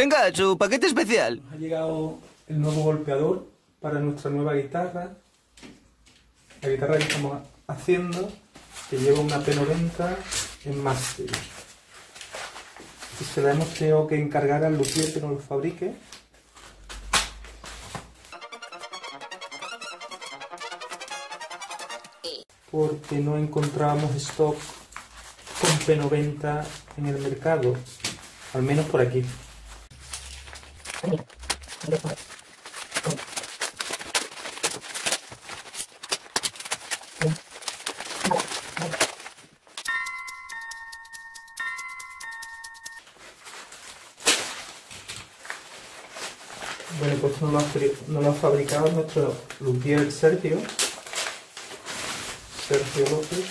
Tenga su paquete especial. Ha llegado el nuevo golpeador para nuestra nueva guitarra. La guitarra que estamos haciendo, que lleva una P90 en máster. Y se la hemos tenido que encargar al luthier que nos lo fabrique. Porque no encontrábamos stock con P90 en el mercado, al menos por aquí. Bueno, pues nos lo ha fabricado nuestro luthier Sergio. Sergio López.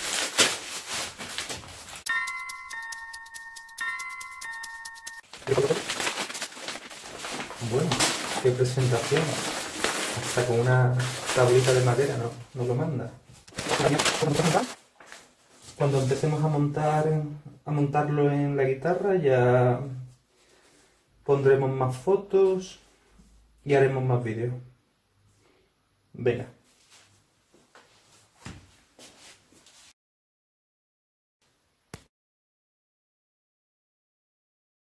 Bueno, qué presentación. Hasta con una tablita de madera ¿no? nos lo manda. Cuando empecemos a montar a montarlo en la guitarra ya pondremos más fotos y haremos más vídeos. Venga.